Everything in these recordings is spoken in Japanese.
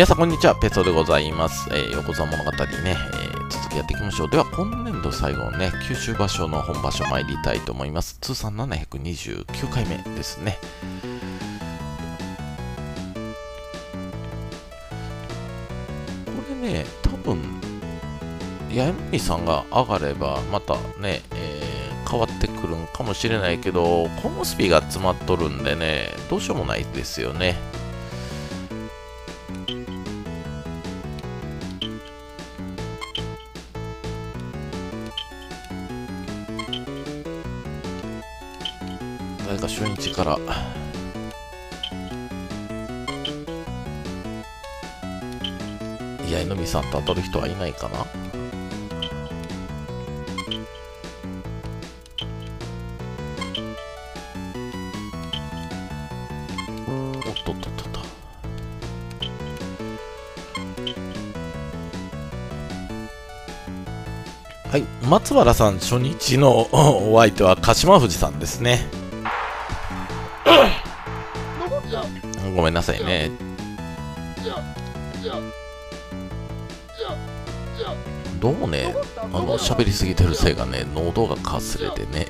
皆さんこんにちは、ペソでございます。えー、横綱物語ね、えー、続きやっていきましょう。では、今年度最後のね、九州場所の本場所参りたいと思います。通算729回目ですね。これね、多分、八重美さんが上がれば、またね、えー、変わってくるんかもしれないけど、小結びが詰まっとるんでね、どうしようもないですよね。からいや、のみさんと当たる人はいないかなおっとっとっとっと。はい、松原さん初日のお相手は鹿島富士さんですね。ごめんなさいね。どうもね、あの、喋りすぎてるせいがね、喉がかすれてね。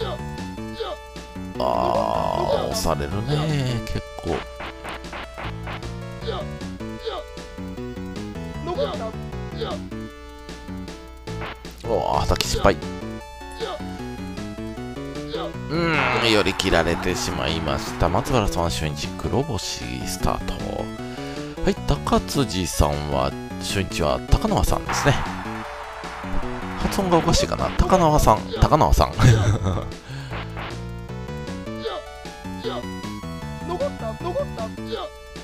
あー、押されるね、結構。おー、はたき失敗。寄り切られてしまいました。松原さんは初日黒星スタート。はい、高辻さんは初日は高輪さんですね。発音がおかしいかな？高輪さん、高輪さん。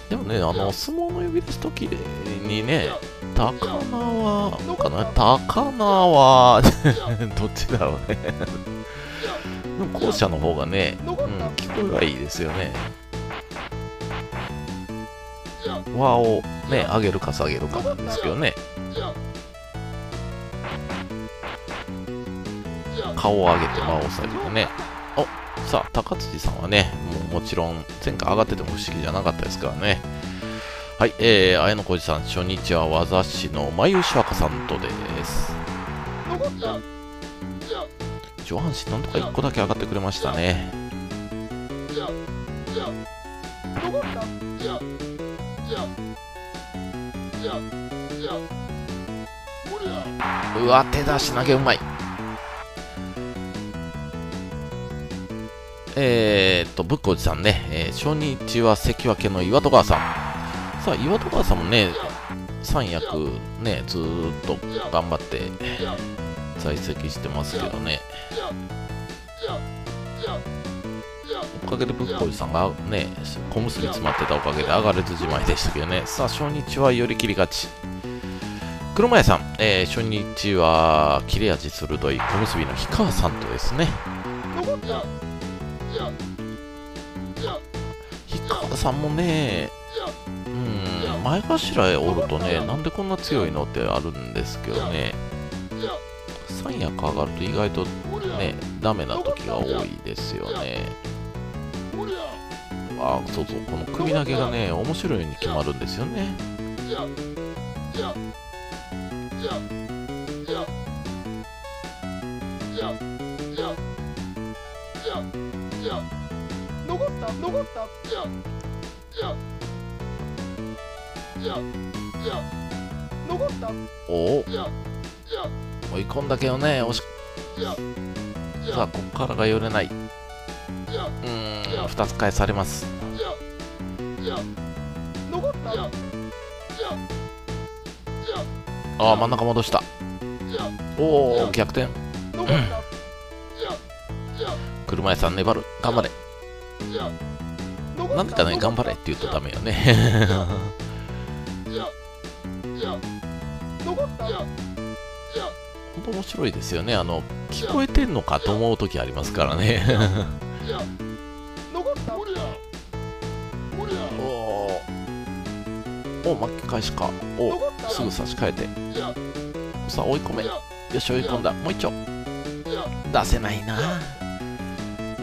でもね、あの、相撲の呼び出すときにね、高輪かな？高輪 どっちだろうねでも後者の方がね、うん、聞こえはいいですよね。輪をね、上げるか下げるかなんですけどね。顔を上げて間を下げてね。おさあ、高辻さんはね、もうもちろん前回上がってても不思議じゃなかったですからね。はい、えー、綾野浩二さん、初日は技師の眉牛若さんとです。上半身なんとか1個だけ上がってくれましたね。うわ、手出し投げうまい。えー、っと、ぶっこじさんね、えー、初日は関脇の岩戸川さん。さあ、岩戸川さんもね、三役ね、ずっと頑張って在籍してますけどね。おかげでぶっこいさんがね、小結詰まってたおかげで上がれずじまいでしたけどね。さあ、初日は寄り切り勝ち。車屋さん、えー、初日は切れ味鋭い小結の氷川さんとですね。氷川さんもね、うん、前頭へおるとね、なんでこんな強いのってあるんですけどね。三役上がると意外とね、ダメな時が多いですよね。あ、そうそう、この首投げがね、面白いように決まるんですよね。残った？残った？残った？おお追い込んだけどね、押しさあ、ここからが寄れない。うーん、2つ返されます。ああ、真ん中戻した。おお、逆転。車屋さん粘る。頑張れ。なんでかね、頑張れって言うとダメよね。当面白いですよね。あの、聞こえてんのかと思う時ありますからね。おおお巻き返しか。おすぐ差し替えて。さあ、追い込め。よし、追い込んだ。もう一丁。出せないな。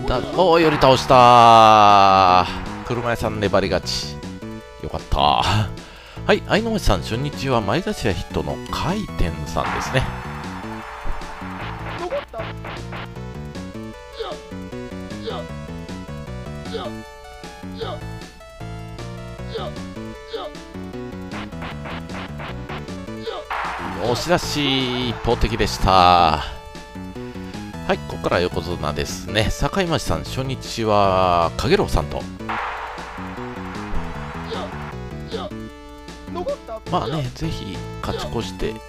だおお、より倒した車屋さん粘り勝ち。よかった。はい、愛の町さん、初日は前頭ヒットの回転さんですね。押し出し、一方的でした。はい、ここから横綱ですね。境町さん、初日は、かげろうさんと。まあね、ぜひ勝ち越して、ね、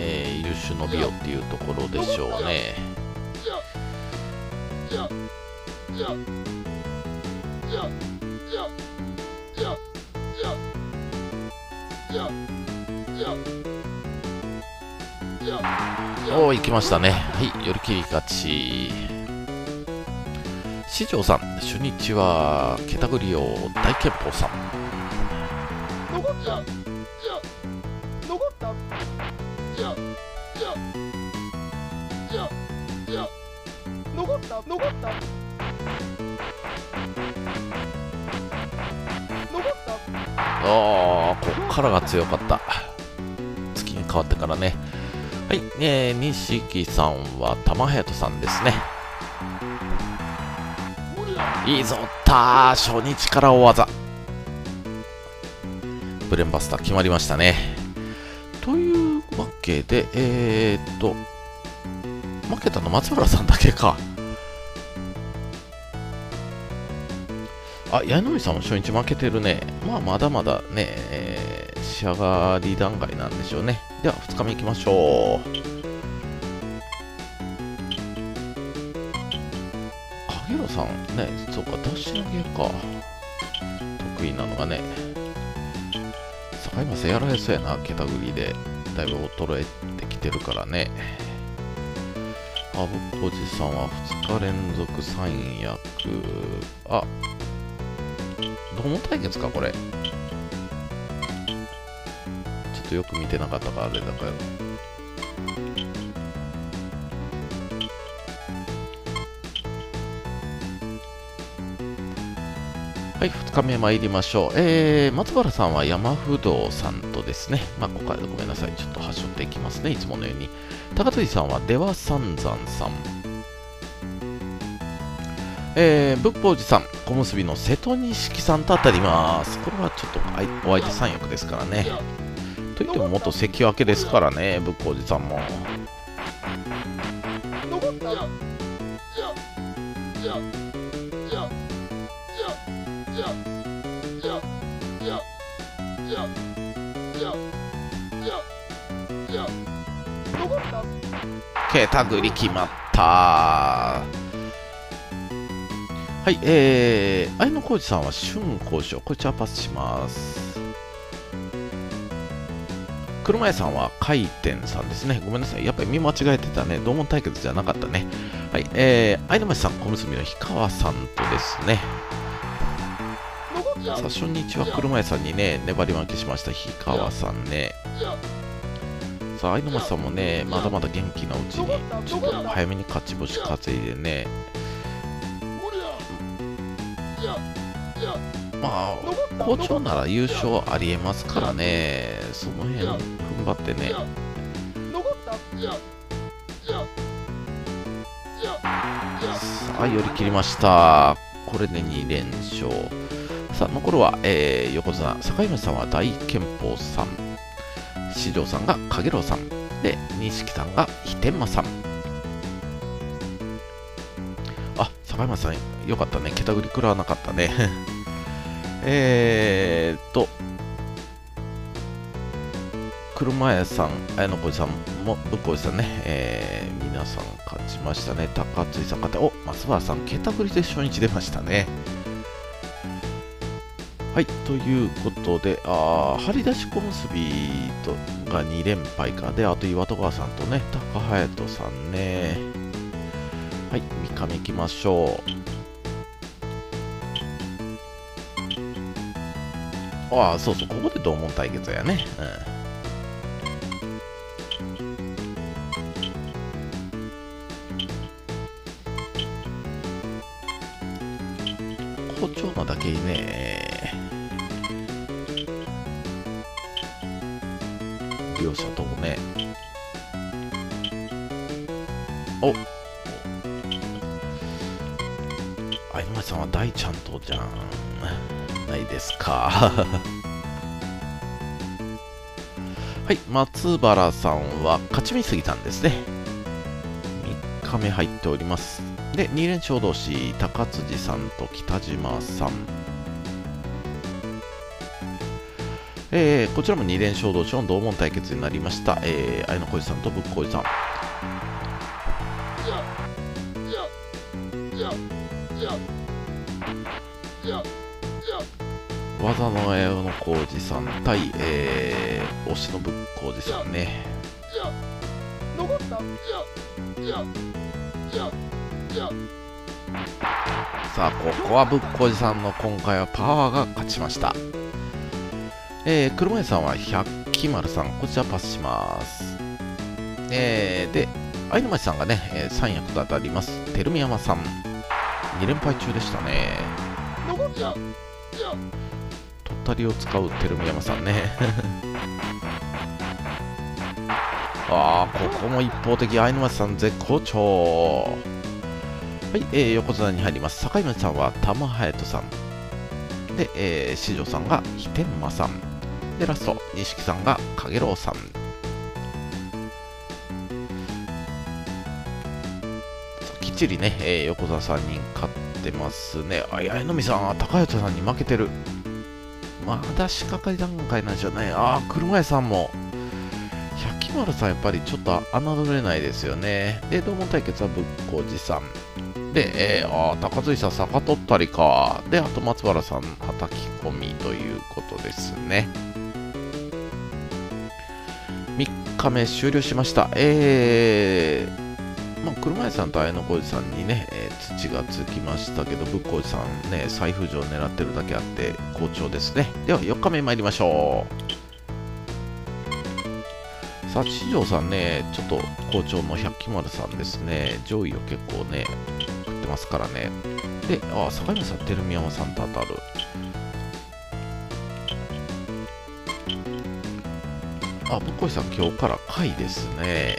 えー、優秀の美よっていうところでしょうね。じゃじゃじゃおお、行きましたね。はい、寄り切り勝ち。四条さん、初日は、ケタグリオ大憲法さん。残った残った残った残った残ったおー、こっからが強かった。月に変わってからね。はい、えー、錦さんは玉隼人さんですね。いいぞった初日から大技。ブレンバスター決まりましたね。というわけで、えーっと、負けたの松原さんだけか。あ、矢野さんも初日負けてるね。まあ、まだまだね、えー仕上がり段階なんでしょうね。では、2日目行きましょう。影野さんね、そうか、出し投げか。得意なのがね。境松やられそうやな、ケタグリで。だいぶ衰えてきてるからね。あぶこじさんは2日連続三役。あ、どうも対決か、これ。とよく見てなかったから、あれだから。はい、2日目参りましょう。えー、松原さんは山不動さんとですね、まあ、ここからごめんなさい、ちょっと端折っていきますね、いつものように。高取さんは出羽三山さん。えー、仏法寺さん、小結の瀬戸錦さんと当たります。これはちょっとあいお相手三役ですからね。といっても元関脇ですからねぶっ寺じさんも。手たグり決まった。はいえー、綾小路さんは春交渉これチャパスします。車屋さんは回転さんですね。ごめんなさい。やっぱり見間違えてたね。同門対決じゃなかったね。はい、えー、愛の町さん、小結びの氷川さんとですね。さあ、初日は車屋さんにね、粘り負けしました氷川さんね。さあ、愛の町さんもね、まだまだ元気なうちに、ちょっと早めに勝ち星稼いでね、まあ、好調なら優勝ありえますからね、その辺踏ん張ってね。残った？さあ、寄り切りました。これで2連勝。さあ、残るは、えー横綱、境町さんは大憲法さん、四条さんが影郎さん、で、錦さんが飛天間さん。あ、境町さん、よかったね。けたぐり食らわなかったね。えーっと、車屋さん、綾野浩二さんも、ぶっこさんね、えー皆さん勝ちましたね。高津井さん勝って、お松原さん、けたぐりで初日出ましたね。はい、ということで、あー張り出し小結びとが2連敗か。で、あと岩戸川さんとね、高隼人さんね。はい、3日目行きましょう。ああ、そうそう、ここで同門対決やね。うん。好調なだけいね。両者ともね。お。あ今さんは大ちゃんとじゃん。ないですか。はい松原さんは勝ち見すぎたんですね。3日目入っております。で、2連勝同士、高辻さんと北島さん。えー、こちらも2連勝同士の同門対決になりました。えー、綾野浩二さんとぶっこいさん。技の綾野浩二さん対、えー、推しのぶっこいさんね。残った？さあ、ここはぶっこいさんの今回はパワーが勝ちました。えー、車井さんは100キマルさん、こちらパスします。えー、で、相沼さんがね、えー、3役と当たります。照宮山さん、2連敗中でしたね。とったりを使う照宮山さんね。ああ、ここも一方的、相沼さん絶好調。はい、えー、横綱に入ります。坂井町さんは玉隼人さん。で、えー、四条さんが飛天馬さん。で、ラスト、錦さんが影郎さん。きっちりね、えー、横綱3人勝ってますね。あ、やのみさんは高畑さんに負けてる。まだ仕掛かり段階なんじゃないああ、車屋さんも。百鬼丸さん、やっぱりちょっと侮れないですよね。で、同門対決はぶっこじさん。で、えー、ああ、高杉さん、坂取ったりか。で、あと松原さん、はたき込みということですね。3日目終了しました。えー、まあ、車屋さんと綾野浩二さんにね、えー土がつきましたけど、ぶっこじさんね、再浮上を狙ってるだけあって、好調ですね。では、4日目参りましょう。さあ、四条さんね、ちょっと好調の百鬼丸さんですね、上位を結構ね、ますからね。で、あ、坂井さん、照宮山さんと当たる。あ、ぶっこいさん、今日から貝ですね。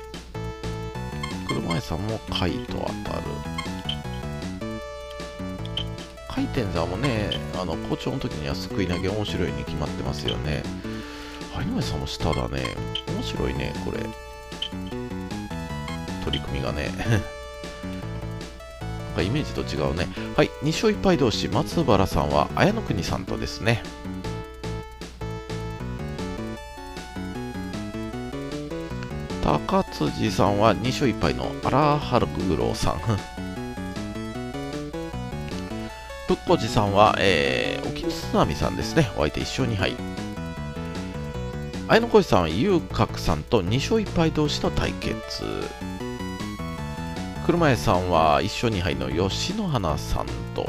車井さんも貝と当たる。回転座もね、あの、好調の時にはすくい投げ面白いに決まってますよね。有上さんも下だね。面白いね、これ。取り組みがね。かイメージと違うね。はい、2勝1敗同士、松原さんは綾野国さんとですね。高辻さんは2勝1敗の荒原グローさん。ぶっこじさんは、えー、沖津波さんですね。お相手1勝2敗。綾野浩二さんは遊郭さんと2勝1敗同士の対決。車屋さんは1勝2敗の吉野花さんと、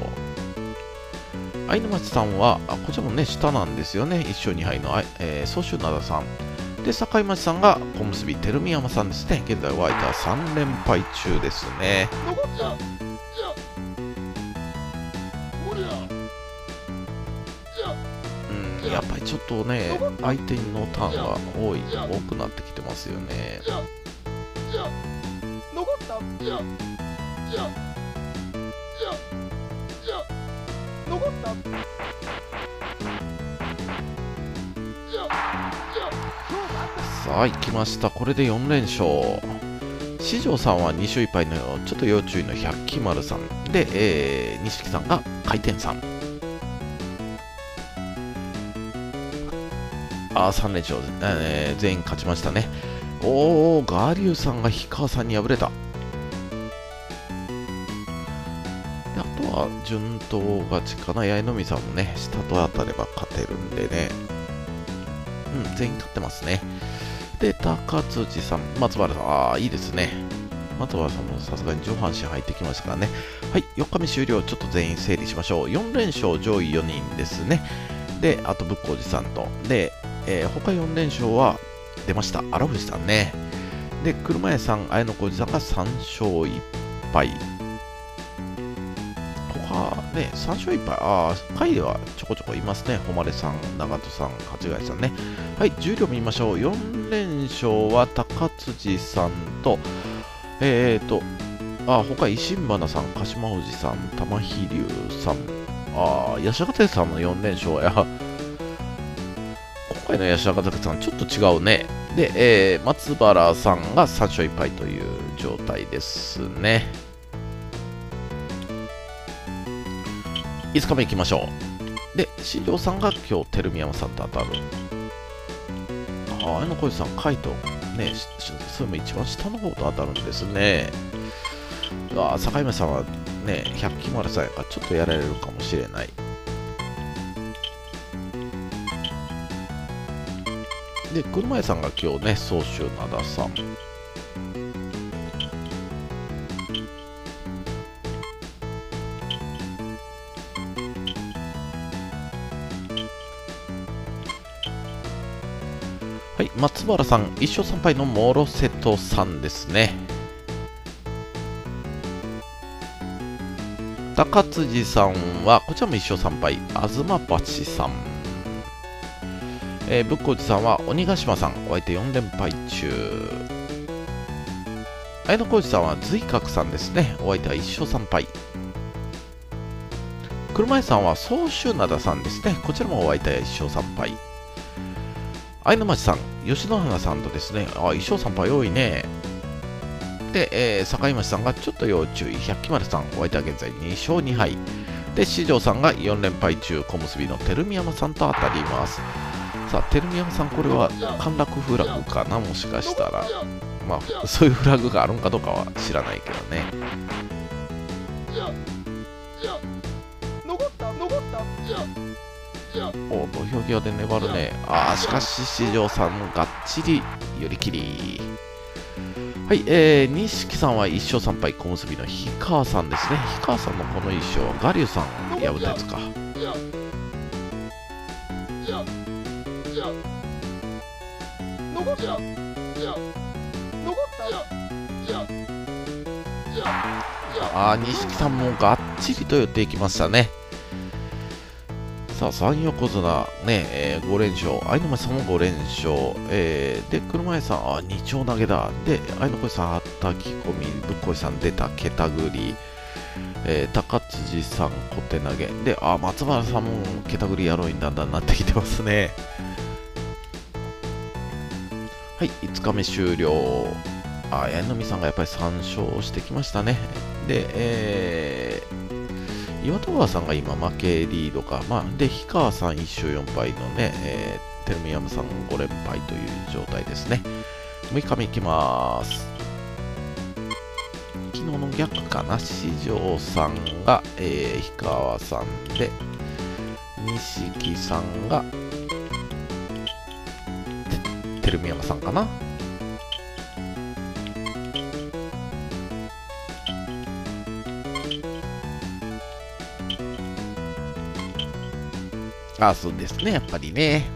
相沼町さんは、あこちらもね、下なんですよね。1勝2敗の、あえー、総州灘さん。で、境町さんが小結び照宮山さんですね。現在お相手は3連敗中ですね。うん、やっぱりちょっとね、相手のターンが多い、多くなってきてますよね。残ったさあ、行きました。これで4連勝。四条さんは2勝1敗のちょっと要注意の百鬼丸さん。で、えー、錦さんが回転さん。あー、3連勝、えー全員勝ちましたね。おー、ガーリューさんが氷川さんに敗れた。順当勝ちかな。八重のみさんもね、下と当たれば勝てるんでね。うん、全員勝ってますね。で、高辻さん、松原さん、ああ、いいですね。松原さんもさすがに上半身入ってきましたからね。はい、4日目終了。ちょっと全員整理しましょう。4連勝、上位4人ですね。で、あと、ぶっこうじさんと。で、えー他4連勝は出ました。荒藤さんね。で、車屋さん、綾野浩二さんが3勝1敗。他ね、3勝1敗。ああ、下位ではちょこちょこいますね。誉さん、長門さん、八貝さんね。はい、重量見ましょう。4連勝は高辻さんと、えーと、ああ、他、石花さん、鹿島富士さん、玉飛龍さん、ああ、八代手さんの4連勝や、今回の八代手さん、ちょっと違うね。で、えー、松原さんが3勝1敗という状態ですね。5日目行きましょう。で、新庄さんが今日、照宮山さんと当たる。あ、あの小路さん、カイト、ね、それも一番下の方と当たるんですね。あ、坂井さんはね、100期丸さんやからちょっとやられるかもしれない。で、車屋さんが今日ね、総集灘さん。はい、松原さん、1勝3敗のモロセトさんですね。高辻さんは、こちらも1勝3敗、東鉢さん。えー、ぶっこじさんは、鬼ヶ島さん、お相手4連敗中。綾野浩二さんは、随角さんですね、お相手は1勝3敗。車井さんは、総州灘さんですね、こちらもお相手は1勝3敗。愛の町さん、吉野花さんとですね、あ、1勝3敗多いね。で、えー、境町さんがちょっと要注意、百鬼丸さん、お相手は現在2勝2敗。で、四条さんが4連敗中、小結の照宮山さんと当たります。さあ、照宮山さん、これは陥落フラグかな、もしかしたら。まあ、そういうフラグがあるんかどうかは知らないけどね。残った残ったお土俵際で粘るね。ああ、しかし、四条さんがっちり寄り切り。はい、えー、錦さんは1勝3敗、小結の氷川さんですね。氷川さんのこの1勝、ガリュウさん破ったやつか。ああ、錦さんもがっちりと寄っていきましたね。さあ、3横綱、ね、えー、5連勝。愛の町さんも5連勝。えー、で、車屋さん、あ、2丁投げだ。で、愛の子さん、あったき込み、ぶっこいさん出た、けたぐり。えー、高辻さん、小手投げ。で、あ、松原さんも、けたぐりやろうにだんだんなってきてますね。はい、5日目終了。あ、矢野美さんがやっぱり3勝してきましたね。で、えー、岩戸川さんが今負けリードか。まあ、で、氷川さん1勝4敗のね、えー、テルミヤムさん5連敗という状態ですね。6日目いきます。昨日の逆かな。四条さんが、えー、氷川さんで、錦さんが、テルミヤムさんかな。あ、そうですね、やっぱりね。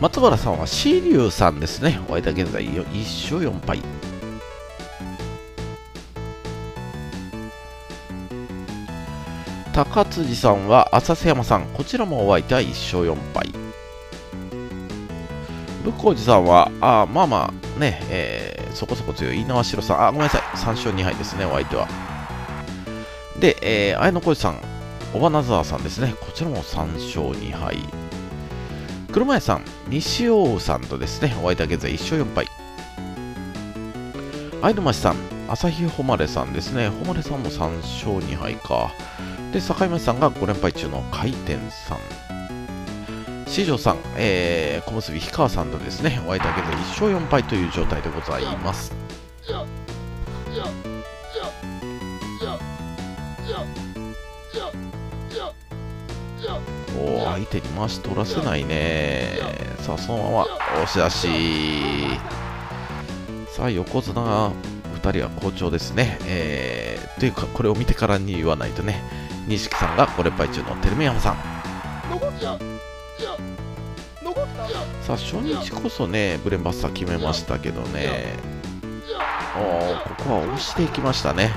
松原さんはシリュウさんですね。お相手は現在1勝4敗。高辻さんは浅瀬山さん。こちらもお相手は1勝4敗。武光寺さんは、あまあまあね、えー、そこそこ強い。稲葉城さん、あ、ごめんなさい。3勝2敗ですね、お相手は。で、えー、綾野浩二さん、小花沢さんですね。こちらも3勝2敗。車屋さん、西尾さんとですね、お相手は現在1勝4敗。愛の町さん、朝日誉さんですね。誉さんも3勝2敗か。で、境町さんが5連敗中の回転さん。四条さん、えー、小結氷川さんとですね、お相手は現在1勝4敗という状態でございます。お相手に回し取らせないね。さあ、そのまま押し出し。さあ、横綱2人は好調ですね。えー、というか、これを見てからに言わないとね、錦さんが5連敗中の照明山さん。さあ初日こそねブレンバスター決めましたけどね。おここは押していきましたね。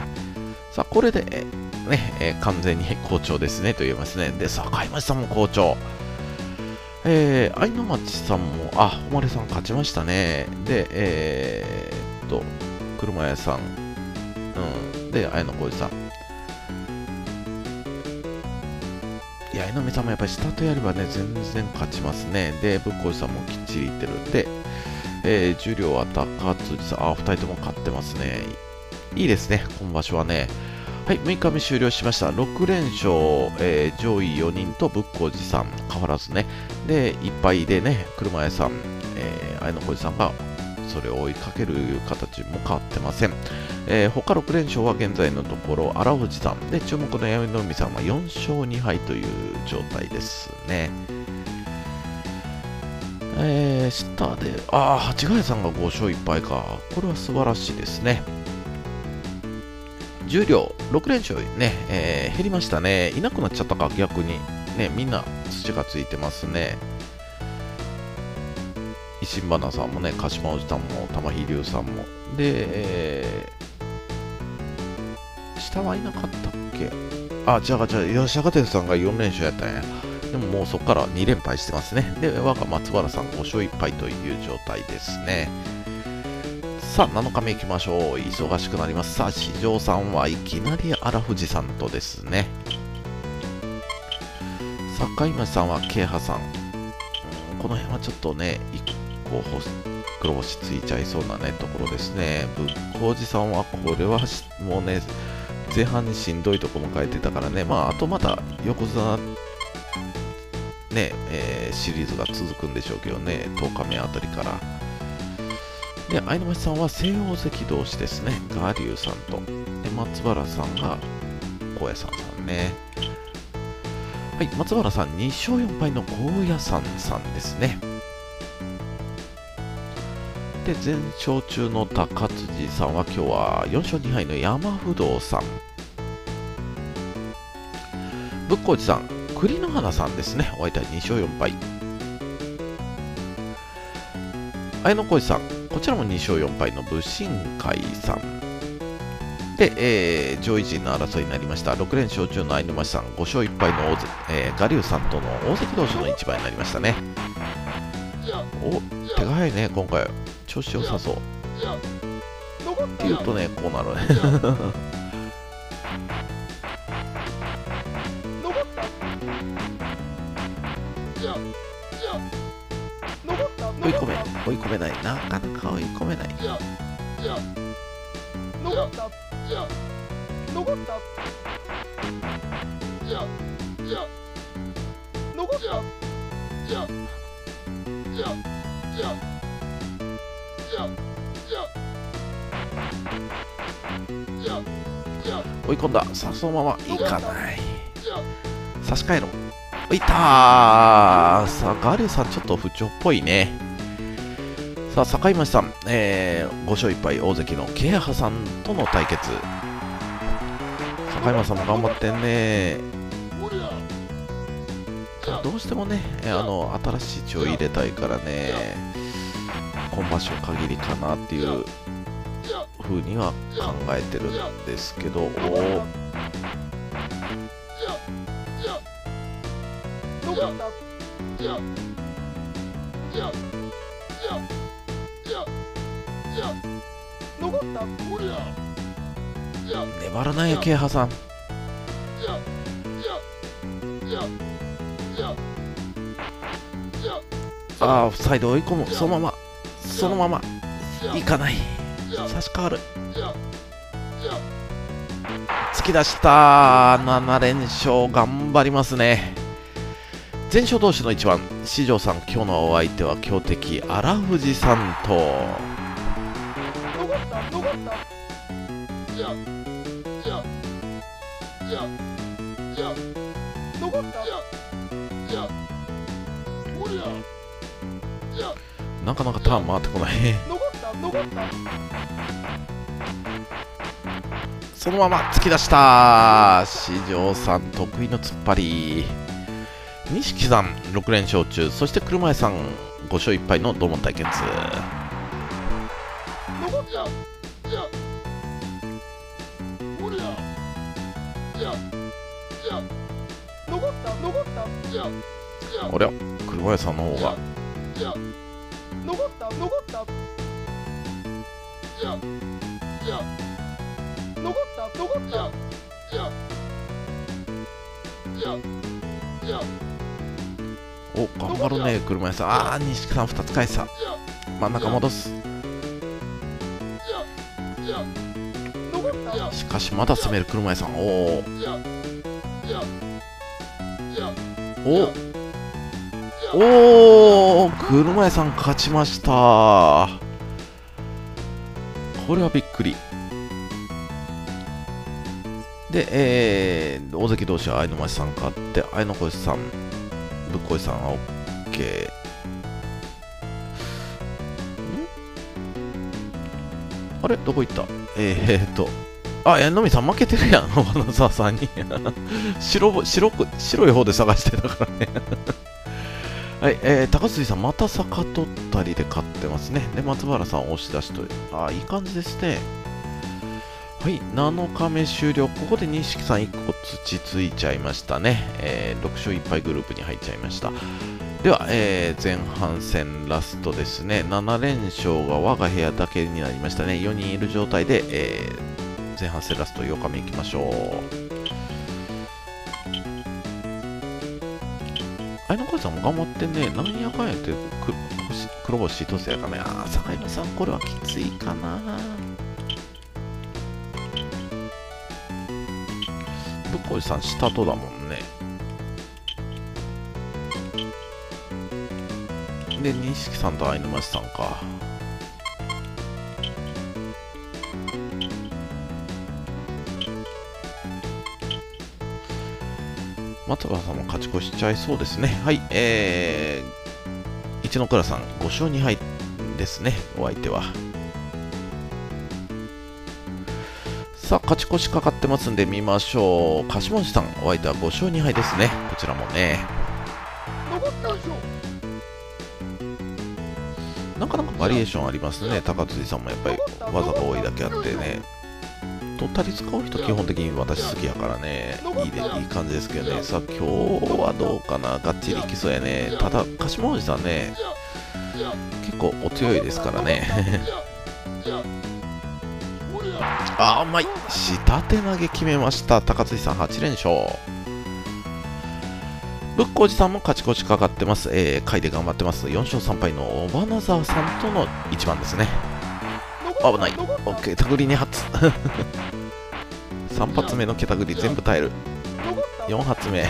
さあこれでね、完全に好調ですねと言えますね。でさあ買いましたも好調。えー、愛の町さんも、あ、誉さん勝ちましたね。で、えー、っと、車屋さん、うん、で、愛の小路さん。いや、江上さんもやっぱり下とやればね、全然勝ちますね。で、ぶっこいさんもきっちりいってるん。で、えー、重量は高辻さん、あ、二人とも勝ってますね。いいですね、今場所はね。はい、6日目終了しました。6連勝、えー上位4人とぶっこじさん、変わらずね。で、いっぱいでね、車屋さん、えー、綾野浩二さんがそれを追いかける形も変わってません。えー他6連勝は現在のところ、荒藤さん、で、注目の闇の海さんは4勝2敗という状態ですね。えー、下で、ああ、八ヶ谷さんが5勝1敗か。これは素晴らしいですね。重量6連勝ね、えー減りましたね。いなくなっちゃったか、逆に。ね、みんな土がついてますね。石花さんもね、鹿島おじさんも、玉飛龍さんも。で、えー下はいなかったっけ？あ、違う違う、吉高哲さんが4連勝やったんや。でももうそこから2連敗してますね。で、我が松原さん5勝1敗という状態ですね。さあ、7日目行きましょう。忙しくなります。さあ、市場さんはいきなり荒藤さんとですね。坂井町さんは慶波さん。この辺はちょっとね、一個黒星ついちゃいそうなね、ところですね。ぶっこうじさんは、これはもうね、前半にしんどいとこも書いてたからね、まあ、あとまた横綱、ね、えーシリーズが続くんでしょうけどね、10日目あたりから。で、相野町さんは西洋関同士ですね。ガリュウさんと。で、松原さんが高野山さんね。はい、松原さん2勝4敗の高野山さんですね。で、全勝中の高辻さんは今日は4勝2敗の山不動さん。ぶっこうちさん、栗の花さんですね。お相手は2勝4敗。綾野浩二さん、こちらも2勝4敗の武神会さん。で、えー上位陣の争いになりました。6連勝中の相沼さん、5勝1敗の大関、えー、ガリュウさんとの大関同士の一番になりましたね。お、手が早いね、今回。調子良さそう。って言うとね、こうなるね。追い込め、追い込めない。なかなか追い込めない。追い込んだ。さあ、そのままいかない。差し替えろ。いたーさあ、ガリュさんちょっと不調っぽいね。さあ、坂井町さん、えー、5勝1敗、大関のケアハさんとの対決。坂井町さんも頑張ってんね。どうしてもね、あの、新しい血を入れたいからね、今場所限りかなっていう風には考えてるんですけど、おー粘らないよ、ケイハさん。ああ、オフサイド追い込む。そのまま、そのまま、いかない。差し替わる。突き出した。7連勝、頑張りますね。全勝同士の一番、四条さん、今日のお相手は強敵、荒藤さんと、なかなかターン回ってこない。そのまま突き出した四条さん得意の突っ張り。錦さん6連勝中。そして車屋さん5勝1敗の同門対決。ありゃ車屋さんの方が。残った残った。残った残ったお頑張るね車屋さん。ああ錦さん2つ返した。真ん中戻す。しかしまだ攻める車屋さん。おおおおお車屋さん勝ちました。これはびっくりで、えー、大関同士は愛の町さん勝って愛の小石さんぶっこいさんは OK ん？あれ？どこ行った？えー、っとあ、えのみさん負けてるやん、花沢さんに。白白く白い方で探してたからね。はい、えー、高杉さん、また坂取ったりで勝ってますね。で、松原さん押し出しと、あ、いい感じですね。はい、7日目終了。ここで錦さん1個土ついちゃいましたね。えー、6勝1敗グループに入っちゃいました。では、えー前半戦ラストですね。7連勝が我が部屋だけになりましたね。4人いる状態で、えー前半戦ラスト8日目いきましょう。あいの声さんも頑張ってね。なんやかんやって黒星一つやからね。ああ、坂井さん、これはきついかな。ぶっこいさん、下とだもんね。で、錦さんと相沼さんか。松原さんも勝ち越しちゃいそうですね。はい、えー、一ノ倉さん5勝2敗ですね、お相手は。さあ、勝ち越しかかってますんで見ましょう。柏文さん、お相手は5勝2敗ですね。こちらもね。なかなかバリエーションありますね。高辻さんもやっぱり技が多いだけあってね。とったり使う人基本的に私好きやからね。いいで、いい感じですけどね。さあ、今日はどうかな。がっちりいきそうやね。ただ、柏文さんね、結構お強いですからね。あー、うまい。下手投げ決めました。高辻さん8連勝。ぶっこじさんも勝ち越しかかってます。えー、回で頑張ってます。4勝3敗の小花沢さんとの一番ですね。危ない。オッケー、手繰り2発。3発目のけたぐり全部耐える。4発目。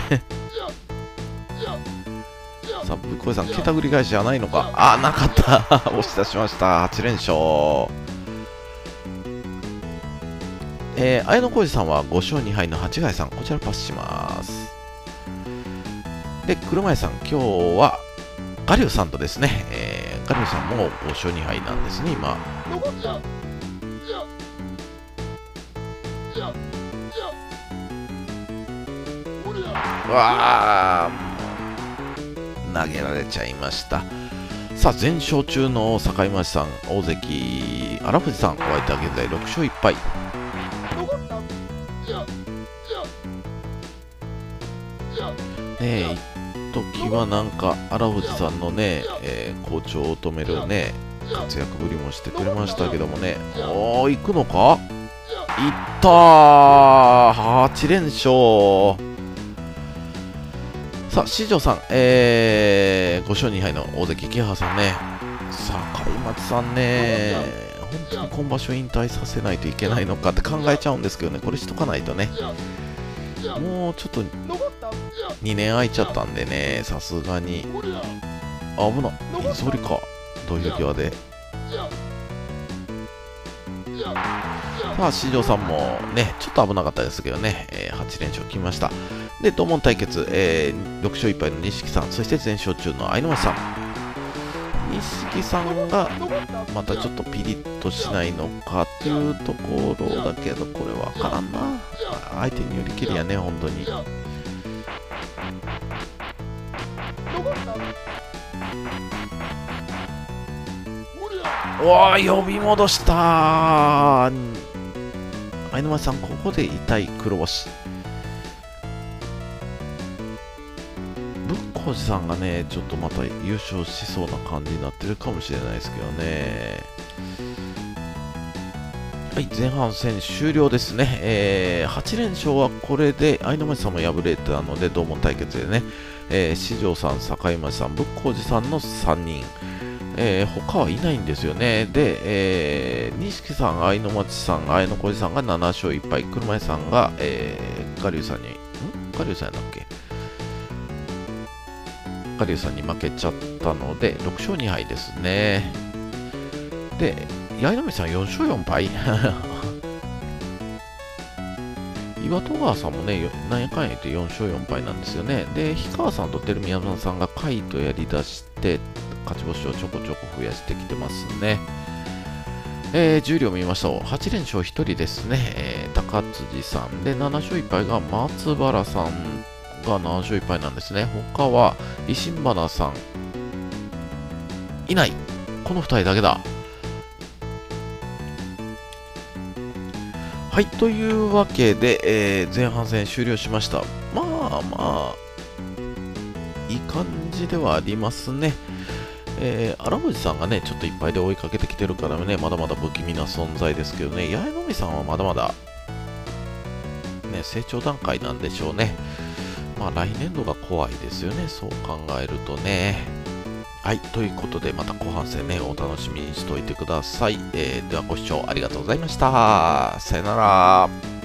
さあ、ぶっこじさん、けたぐり返しじゃないのか。あー、なかった。押し出しました。8連勝。えー、綾野浩二さんは5勝2敗の八貝さん、こちらパスします。で、車屋さん、今日はガリュウさんとですね、えー、ガリュウさんも5勝2敗なんですね、今。うわー投げられちゃいました。さあ、全勝中の坂井町さん、大関、荒藤さん、お相手は現在6勝1敗。ねえ、一時はなんか荒藤さんのね、えー好調を止めるね、活躍ぶりもしてくれましたけどもね、おー、行くのか？いったー !8 連勝。さあ、四条さん、えー、5勝2敗の大関木原さんね、坂井町さんね、本当に今場所引退させないといけないのかって考えちゃうんですけどね、これしとかないとね、もうちょっと2年空いちゃったんでね、さすがに、危ない、いそりか、土俵際で。さあ、四条さんもね、ちょっと危なかったですけどね、えー8連勝決めました。で、同門対決、えー6勝1敗の錦さん、そして全勝中の相沼さん。錦さんがまたちょっとピリッとしないのかっていうところだけど、これわからんな。相手によりけりやね、本当に。うわ呼び戻した。相沼さんここで痛い黒星。ぶっこじさんがねちょっとまた優勝しそうな感じになってるかもしれないですけどね。はい前半戦終了ですね、えー、8連勝はこれで相沼さんも敗れたので同門対決でね、えー、四条さん、坂井町さん、ぶっこじさんの3人。えー、他はいないんですよね。で、えー、錦さん、愛の町さん、愛の小路さんが7勝1敗、車屋さんが、えー、ガリュウさんに、ん？ガリュウさんやだっけ？ガリュウさんに負けちゃったので、6勝2敗ですね。で、八重波さん4勝4敗。岩戸川さんもね、なんやかんや言って4勝4敗なんですよね。で、氷川さんと照宮山さんがカイとやりだして、勝ち星をちょこちょこ増やしてきてますね。えー、重量見ましょう。8連勝1人ですね。えー、高辻さんで、7勝1敗が松原さんが7勝1敗なんですね。他は石花さん、いない。この2人だけだ。はい、というわけで、えー、前半戦終了しました。まあまあ、いい感じではありますね。えー、荒藤さんがね、ちょっといっぱいで追いかけてきてるからね、まだまだ不気味な存在ですけどね、八重のみさんはまだまだ、ね、成長段階なんでしょうね。まあ来年度が怖いですよね、そう考えるとね。はい、ということでまた後半戦ね、お楽しみにしておいてください。えー、ではご視聴ありがとうございました。さよなら。